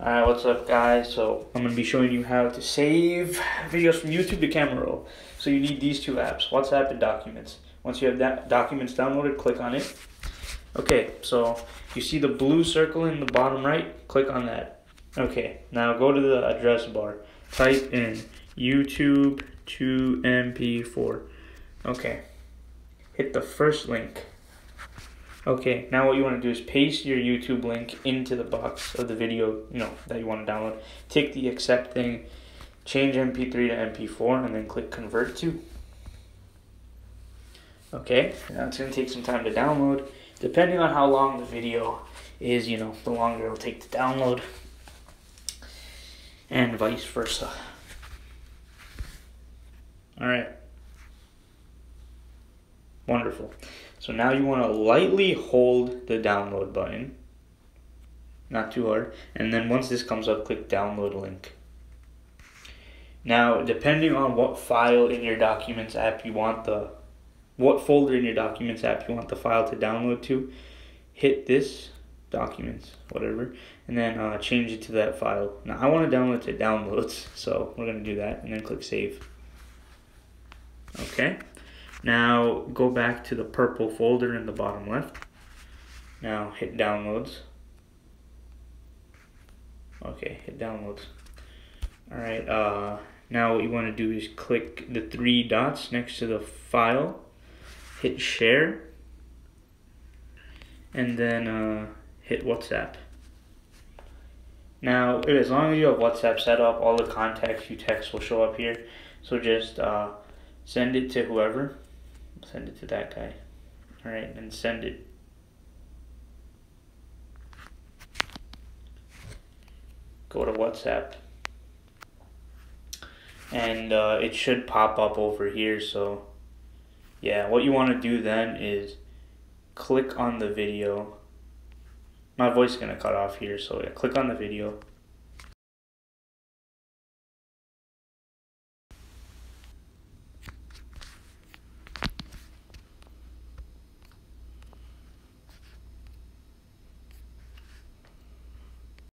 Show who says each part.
Speaker 1: Alright, what's up guys? So I'm to be showing you how to save videos from YouTube to Camera Roll. So you need these two apps, WhatsApp and Documents. Once you have that Documents downloaded, click on it. Okay, so you see the blue circle in the bottom right? Click on that. Okay, now go to the address bar. Type in YouTube to MP4. Okay, hit the first link. Okay, now what you want to do is paste your YouTube link into the box of the video, you know, that you want to download. Take the accept thing, change MP3 to MP4, and then click convert to. Okay, now it's going to take some time to download. Depending on how long the video is, you know, the longer it'll take to download, and vice versa. All right. Wonderful. So now you want to lightly hold the download button, not too hard, and then once this comes up, click download link. Now, depending on what file in your Documents app you want the, what folder in your Documents app you want the file to download to, hit this, Documents, whatever, and then uh, change it to that file. Now, I want to download to Downloads, so we're going to do that, and then click Save. Okay. Now go back to the purple folder in the bottom left. Now hit downloads. Okay, hit downloads. Alright, uh, now what you want to do is click the three dots next to the file, hit share, and then uh, hit WhatsApp. Now, as long as you have WhatsApp set up, all the contacts you text will show up here. So just uh, send it to whoever Send it to that guy. Alright, and send it. Go to WhatsApp. And uh, it should pop up over here. So, yeah, what you want to do then is click on the video. My voice is going to cut off here. So, yeah, click on the video.